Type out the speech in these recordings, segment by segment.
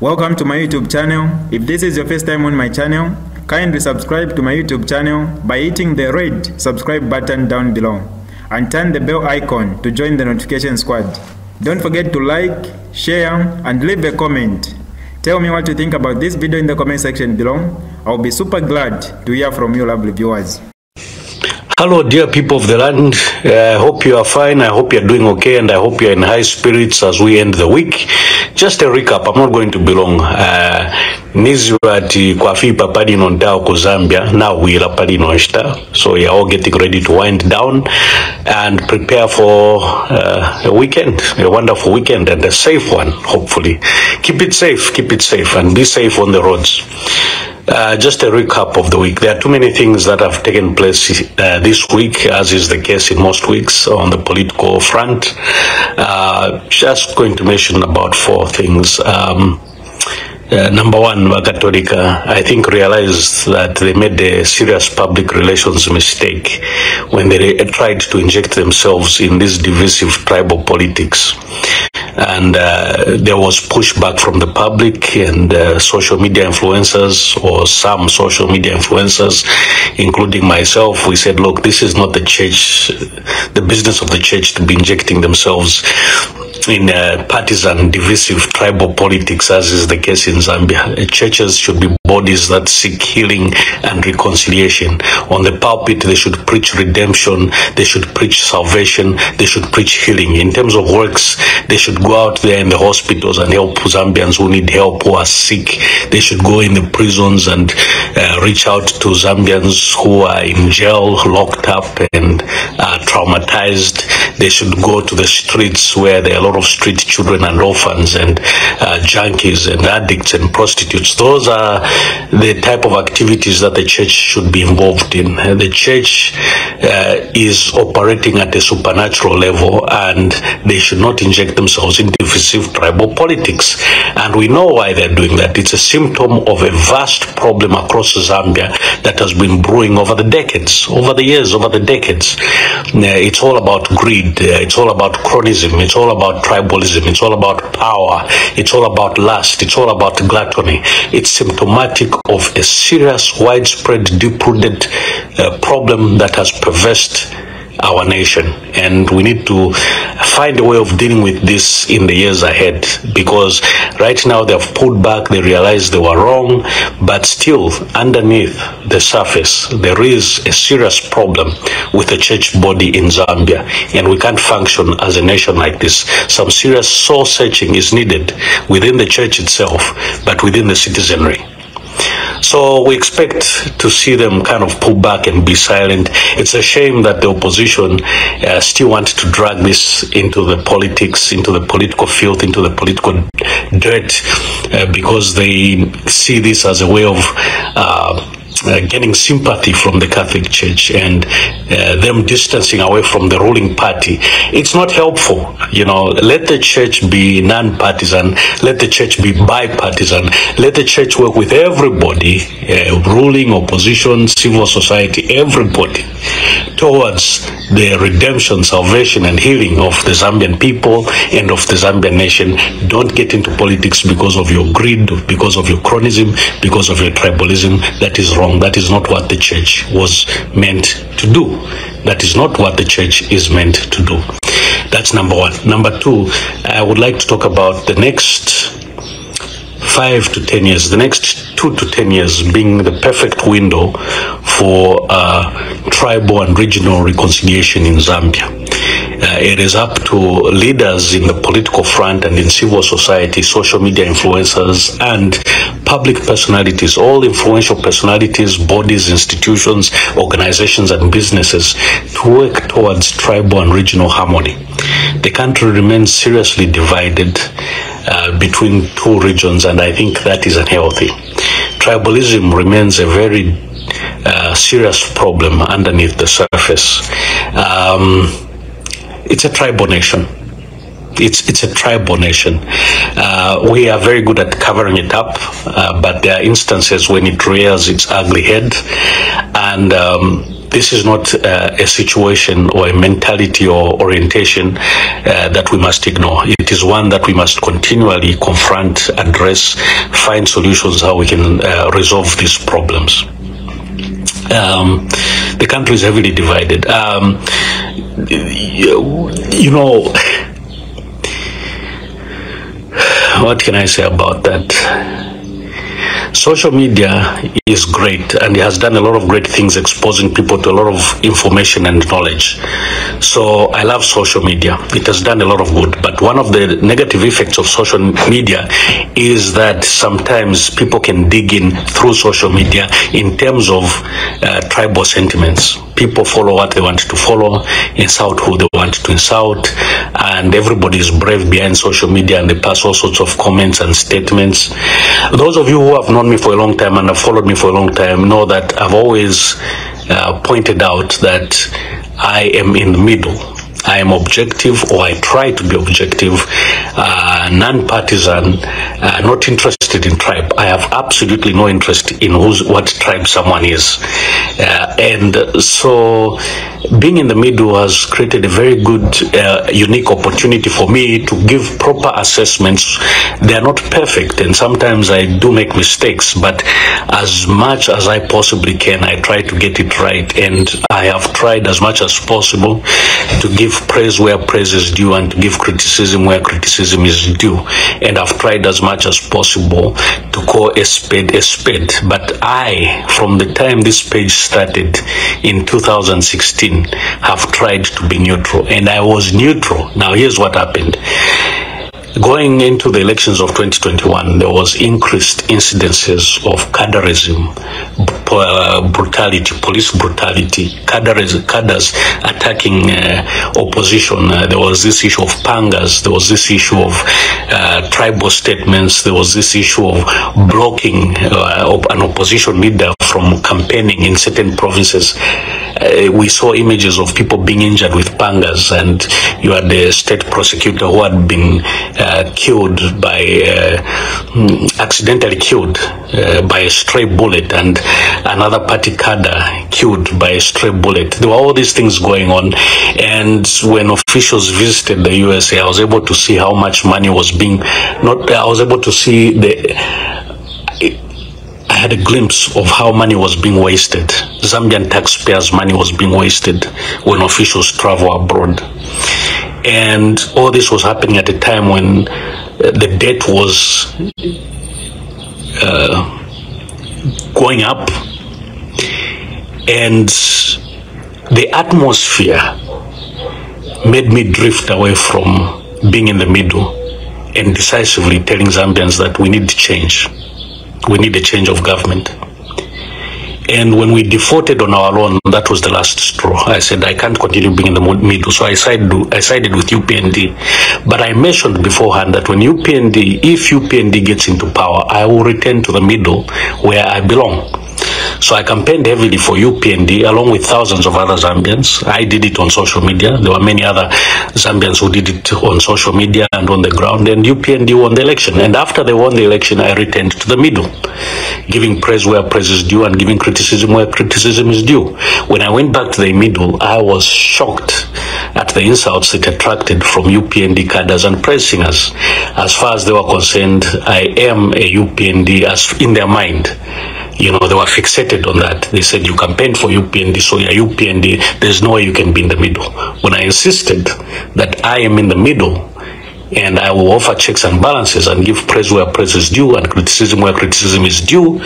Welcome to my YouTube channel. If this is your first time on my channel, kindly subscribe to my YouTube channel by hitting the red subscribe button down below and turn the bell icon to join the notification squad. Don't forget to like, share and leave a comment. Tell me what you think about this video in the comment section below. I'll be super glad to hear from you lovely viewers. Hello, dear people of the land. Uh, I hope you are fine. I hope you're doing okay, and I hope you're in high spirits as we end the week. Just a recap. I'm not going to be long. Uh, nizibati kwafipa padino ndao ku Zambia nawira padino esta. So you all getting ready to wind down and prepare for uh, a weekend, a wonderful weekend and a safe one, hopefully. Keep it safe, keep it safe, and be safe on the roads. Uh, just a recap of the week. There are too many things that have taken place uh, this week, as is the case in most weeks on the political front. Uh, just going to mention about four things. Um, uh, number one, Vakatolika, I think realized that they made a serious public relations mistake when they tried to inject themselves in this divisive tribal politics. And uh, there was pushback from the public and uh, social media influencers, or some social media influencers, including myself. We said, look, this is not the church, the business of the church to be injecting themselves in uh, partisan, divisive, tribal politics, as is the case in Zambia. Churches should be bodies that seek healing and reconciliation. On the pulpit, they should preach redemption, they should preach salvation, they should preach healing. In terms of works, they should go out there in the hospitals and help Zambians who need help, who are sick. They should go in the prisons and uh, reach out to Zambians who are in jail, locked up, and uh, traumatized. They should go to the streets where there are a lot of street children and orphans and uh, junkies and addicts and prostitutes. Those are the type of activities that the church should be involved in. Uh, The church uh, is operating at a supernatural level and they should not inject themselves in divisive tribal politics. And we know why they're doing that. It's a symptom of a vast problem across Zambia that has been brewing over the decades, over the years, over the decades. Uh, It's all about greed. Uh, It's all about chronism. It's all about tribalism. It's all about power. It's all about lust. It's all about gluttony. It's symptomatic of a serious, widespread, deep-rooted uh, problem that has perversed our nation. And we need to find a way of dealing with this in the years ahead. Because right now they have pulled back they realize they were wrong but still underneath the surface there is a serious problem with the church body in Zambia. And we can't function as a nation like this. Some serious soul searching is needed within the church itself but within the citizenry so we expect to see them kind of pull back and be silent. It's a shame that the opposition uh, still wants to drag this into the politics, into the political field, into the political dirt, uh, because they see this as a way of. Uh, uh, getting sympathy from the Catholic Church and uh, them distancing away from the ruling party. It's not helpful. You know, let the church be non-partisan. Let the church be bipartisan. Let the church work with everybody, uh, ruling, opposition, civil society, everybody, towards the redemption, salvation, and healing of the Zambian people and of the Zambian nation. Don't get into politics because of your greed, because of your chronism, because of your tribalism. That is wrong. That is not what the church was meant to do. That is not what the church is meant to do. That's number one. Number two, I would like to talk about the next five to ten years, the next two to ten years being the perfect window for uh, tribal and regional reconciliation in Zambia. Uh, it is up to leaders in the political front and in civil society, social media influencers, and public personalities, all influential personalities, bodies, institutions, organizations, and businesses to work towards tribal and regional harmony. The country remains seriously divided uh, between two regions, and I think that is unhealthy. tribalism remains a very uh, serious problem underneath the surface. Um, it's a tribal nation. It's it's a tribal nation. Uh, we are very good at covering it up, uh, but there are instances when it rears its ugly head, and. Um, this is not uh, a situation or a mentality or orientation uh, that we must ignore. It is one that we must continually confront, address, find solutions how we can uh, resolve these problems. Um, the country is heavily divided. Um, you, know, what can I say about that? Social media is great and it has done a lot of great things exposing people to a lot of information and knowledge. So I love social media. It has done a lot of good. But one of the negative effects of social media is that sometimes people can dig in through social media in terms of uh, tribal sentiments. People follow what they want to follow, insult who they want to insult, and everybody is brave behind social media and they pass all sorts of comments and statements. Those of you who have known me for a long time and have followed me for a long time know that I've always uh, pointed out that I am in the middle. I am objective, or I try to be objective, uh, non-partisan, uh, not interested in tribe. I have absolutely no interest in who's, what tribe someone is, uh, and so being in the middle has created a very good, uh, unique opportunity for me to give proper assessments. They are not perfect, and sometimes I do make mistakes, but as much as I possibly can, I try to get it right, and I have tried as much as possible to give praise where praise is due and give criticism where criticism is due. And I've tried as much as possible to call a spade a spade. But I, from the time this page started in 2016, have tried to be neutral. And I was neutral. Now, here's what happened. Going into the elections of 2021, there was increased incidences of cadreism, uh, brutality, police brutality, cadres, cadres attacking uh, opposition. Uh, there was this issue of pangas. There was this issue of uh, tribal statements. There was this issue of blocking uh, an opposition leader from campaigning in certain provinces. Uh, we saw images of people being injured with pangas, and you had the state prosecutor who had been uh, killed by, uh, accidentally killed uh, by a stray bullet, and another party cadre killed by a stray bullet. There were all these things going on, and when officials visited the USA, I was able to see how much money was being not. I was able to see the. Had a glimpse of how money was being wasted. Zambian taxpayers' money was being wasted when officials travel abroad. And all this was happening at a time when uh, the debt was uh, going up. And the atmosphere made me drift away from being in the middle and decisively telling Zambians that we need change we need a change of government. And when we defaulted on our loan, that was the last straw. I said, I can't continue being in the middle. So I sided, I sided with UPND. But I mentioned beforehand that when UPND, if UPND gets into power, I will return to the middle where I belong. So I campaigned heavily for UPND along with thousands of other Zambians. I did it on social media. There were many other Zambians who did it on social media and on the ground. And UPND won the election. And after they won the election, I returned to the middle, giving praise where praise is due and giving criticism where criticism is due. When I went back to the middle, I was shocked at the insults it attracted from UPND cadres and praise singers. As far as they were concerned, I am a UPND as in their mind you know, they were fixated on that. They said, you campaigned for UPND, so you're UPND, there's no way you can be in the middle. When I insisted that I am in the middle, and I will offer checks and balances and give praise where praise is due and criticism where criticism is due.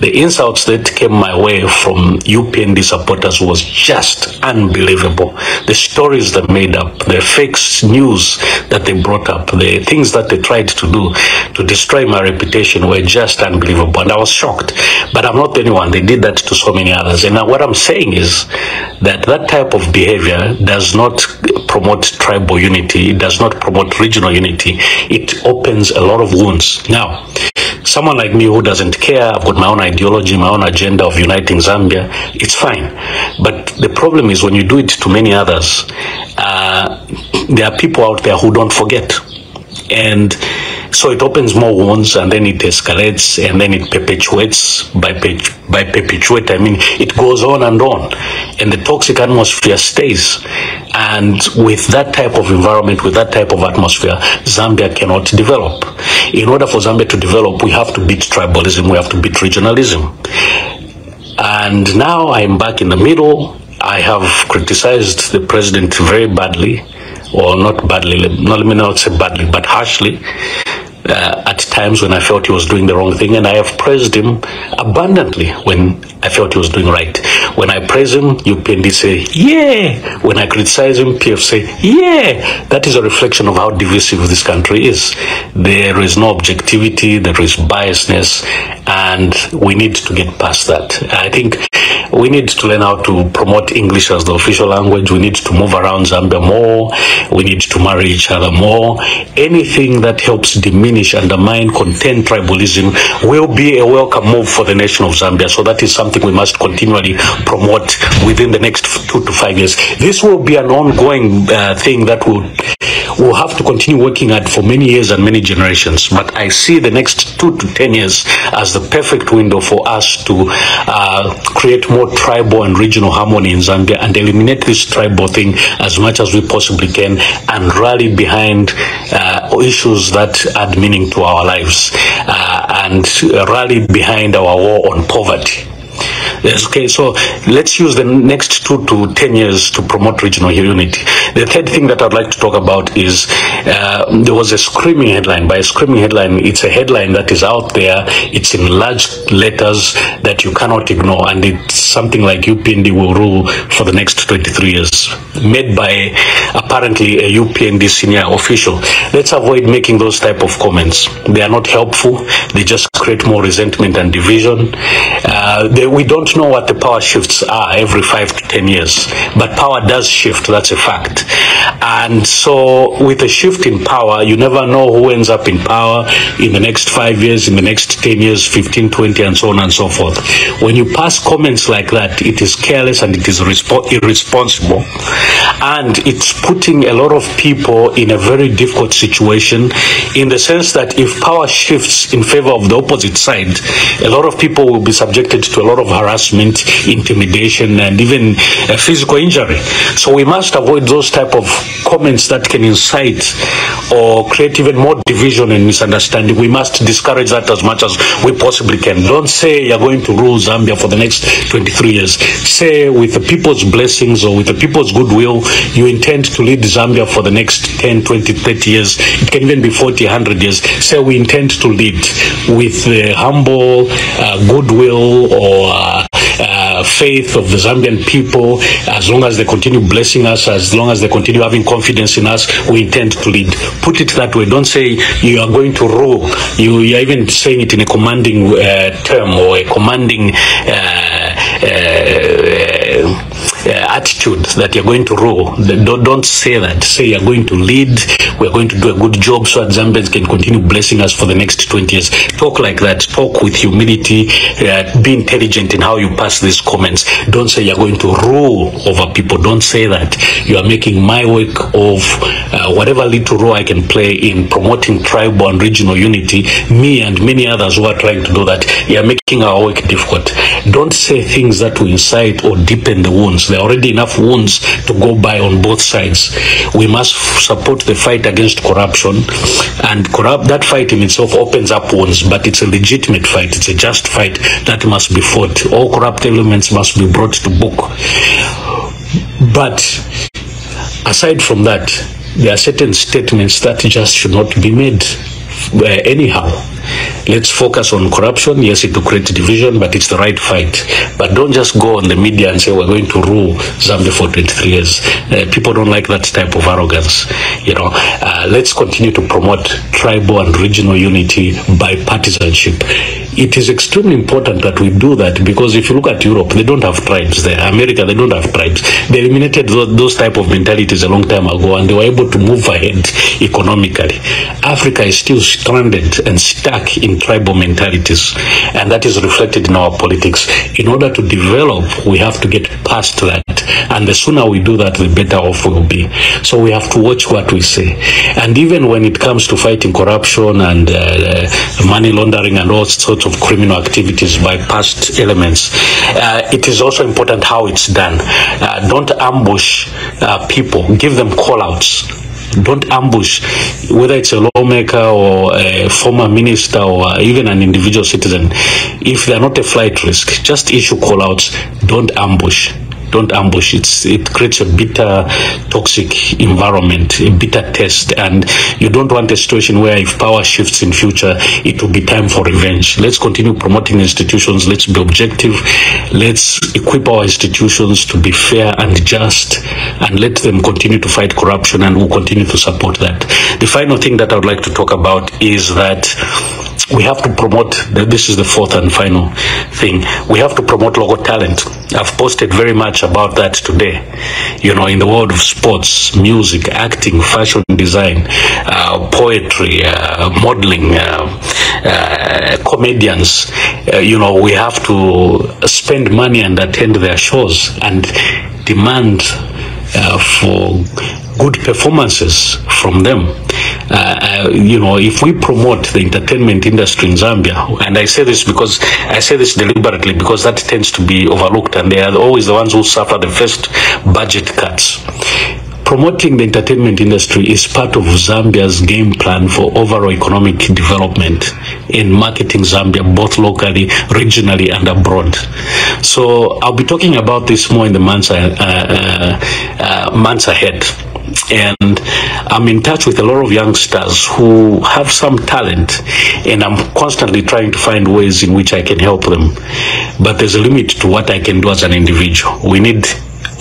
The insults that came my way from UPND supporters was just unbelievable. The stories they made up, the fake news that they brought up, the things that they tried to do to destroy my reputation were just unbelievable. And I was shocked. But I'm not the only one. They did that to so many others. And what I'm saying is that that type of behavior does not promote tribal unity. It does not promote regional unity. It opens a lot of wounds. Now, someone like me who doesn't care, I've got my own ideology, my own agenda of uniting Zambia, it's fine. But the problem is when you do it to many others, uh, there are people out there who don't forget. And so it opens more wounds and then it escalates and then it perpetuates. By, by perpetuate, I mean it goes on and on. And the toxic atmosphere stays. And with that type of environment, with that type of atmosphere, Zambia cannot develop. In order for Zambia to develop, we have to beat tribalism, we have to beat regionalism. And now I'm back in the middle. I have criticized the president very badly, or not badly, not, let me not say badly, but harshly, uh, at times when I felt he was doing the wrong thing, and I have praised him abundantly when I felt he was doing right. When I praise him, UPND say, yeah. When I criticize him, PF say, yeah. That is a reflection of how divisive this country is. There is no objectivity, there is biasness, and we need to get past that. I think we need to learn how to promote English as the official language. We need to move around Zambia more. We need to marry each other more. Anything that helps diminish, undermine, contain tribalism will be a welcome move for the nation of Zambia. So that is something we must continually promote within the next two to five years. This will be an ongoing uh, thing that will we'll have to continue working at for many years and many generations. But I see the next two to ten years as the perfect window for us to uh, create more tribal and regional harmony in Zambia and eliminate this tribal thing as much as we possibly can and rally behind uh, issues that add meaning to our lives uh, and rally behind our war on poverty. Yes, okay, so let's use the next two to ten years to promote regional unity. The third thing that I'd like to talk about is uh, there was a screaming headline. By a screaming headline, it's a headline that is out there, it's in large letters that you cannot ignore, and it's something like UPND will rule for the next 23 years, made by apparently a UPND senior official. Let's avoid making those type of comments. They are not helpful, they just create more resentment and division. Uh, they, we don't know what the power shifts are every five to ten years, but power does shift, that's a fact. And so, with a shift in power, you never know who ends up in power in the next five years, in the next 10 years, 15, 20, and so on and so forth. When you pass comments like that, it is careless and it is respo- irresponsible. And it's putting a lot of people in a very difficult situation in the sense that if power shifts in favor of the opposite side, a lot of people will be subjected to a lot of harassment, intimidation, and even uh, physical injury. So we must avoid those type of comments that can incite or create even more division and misunderstanding. We must discourage that as much as we possibly can. Don't say you're going to rule Zambia for the next 23 years. Say with the people's blessings or with the people's goodwill, you intend to lead Zambia for the next 10, 20, 30 years. It can even be 40, 100 years. Say we intend to lead with the humble uh, goodwill or uh, uh, faith of the Zambian people. As long as they continue blessing us, as long as they continue having confidence in us, we intend to lead. Put it that way. Don't say you are going to rule. You, you are even saying it in a commanding uh, term or a commanding uh, uh, uh, attitude that you're going to rule. Don't, say that. Say you're going to lead. We're going to do a good job so that Zambians can continue blessing us for the next 20 years. Talk like that. Talk with humility. Uh, be intelligent in how you pass these comments. Don't say you're going to rule over people. Don't say that. You are making my work of uh, whatever little role I can play in promoting tribal and regional unity. Me and many others who are trying to do that. You're making our work difficult. Don't say things that will incite or deepen the wounds. There are already enough wounds to go by on both sides. We must support the fight against corruption, and corrupt that fight in itself opens up wounds. But it's a legitimate fight. It's a just fight that must be fought. All corrupt elements must be brought to book. But aside from that, there are certain statements that just should not be made uh, anyhow. Let's focus on corruption. Yes, it will create division, but it's the right fight. But don't just go on the media and say we're going to rule Zambia for 23 years. Uh, people don't like that type of arrogance. You know, uh, let's continue to promote tribal and regional unity by partisanship. It is extremely important that we do that because if you look at Europe, they don't have tribes there. America, they don't have tribes. They eliminated those, those type of mentalities a long time ago, and they were able to move ahead economically. Africa is still stranded and stuck stuck in tribal mentalities, and that is reflected in our politics. In order to develop, we have to get past that, and the sooner we do that, the better off we'll be. So we have to watch what we say, and even when it comes to fighting corruption and uh, money laundering and all sorts of criminal activities by past elements, uh, it is also important how it's done. Uh, don't ambush uh, people, give them call outs. Don't ambush, whether it's a lawmaker or a former minister or even an individual citizen. If they're not a flight risk, just issue call outs. Don't ambush don't ambush. It's it creates a bitter toxic environment a bitter taste. And you don't want a situation where if power shifts in future it will be time for revenge. Let's continue promoting institutions. Let's be objective. Let's equip our institutions to be fair and just and let them continue to fight corruption and we'll continue to support that. The final thing that i would like to talk about is that we have to promote this is the fourth and final thing. We have to promote local talent. I've posted very much about that today you know in the world of sports music acting fashion design uh, poetry uh, modeling uh, uh, comedians uh, you know we have to spend money and attend their shows and demand uh, for good performances from them. Uh, uh, you know, if we promote the entertainment industry in Zambia, and I say this because I say this deliberately because that tends to be overlooked, and they are always the ones who suffer the first budget cuts. Promoting the entertainment industry is part of Zambia's game plan for overall economic development in marketing Zambia both locally, regionally, and abroad. So I'll be talking about this more in the months, uh, uh, uh, months ahead and I'm in touch with a lot of youngsters who have some talent, and I'm constantly trying to find ways in which I can help them. But there's a limit to what I can do as an individual. We need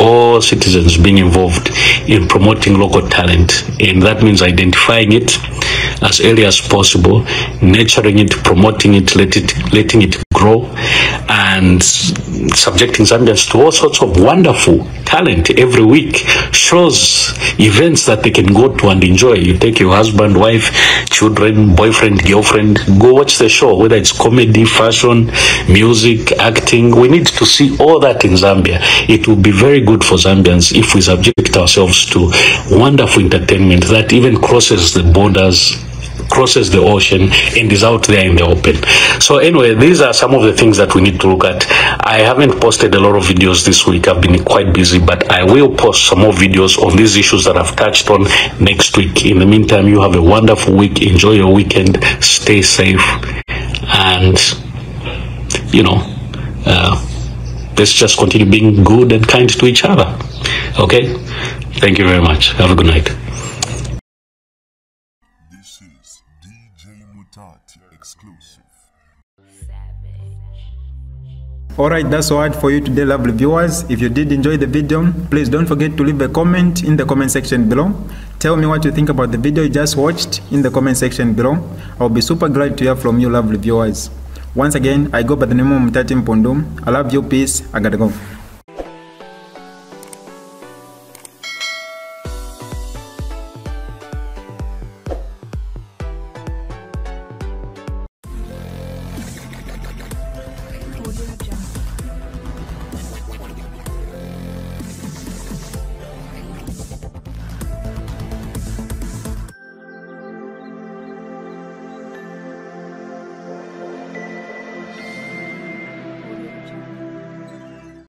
all citizens being involved in promoting local talent, and that means identifying it as early as possible, nurturing it, promoting it, let it letting it grow, and subjecting Zambians to all sorts of wonderful talent every week. Shows, events that they can go to and enjoy. You take your husband, wife, children, boyfriend, girlfriend, go watch the show, whether it's comedy, fashion, music, acting. We need to see all that in Zambia. It will be very good for Zambians if we subject ourselves to wonderful entertainment that even crosses the borders crosses the ocean and is out there in the open. So anyway, these are some of the things that we need to look at. I haven't posted a lot of videos this week. I've been quite busy, but I will post some more videos on these issues that I've touched on next week. In the meantime, you have a wonderful week. Enjoy your weekend. Stay safe. And, you know, uh, let's just continue being good and kind to each other. Okay? Thank you very much. Have a good night. This is DJ Mutati exclusive. Alright, that's all right for you today, lovely viewers. If you did enjoy the video, please don't forget to leave a comment in the comment section below. Tell me what you think about the video you just watched in the comment section below. I'll be super glad to hear from you, lovely viewers. Once again, I go by the name of Mutati Mpondum. I love you, peace, I gotta go.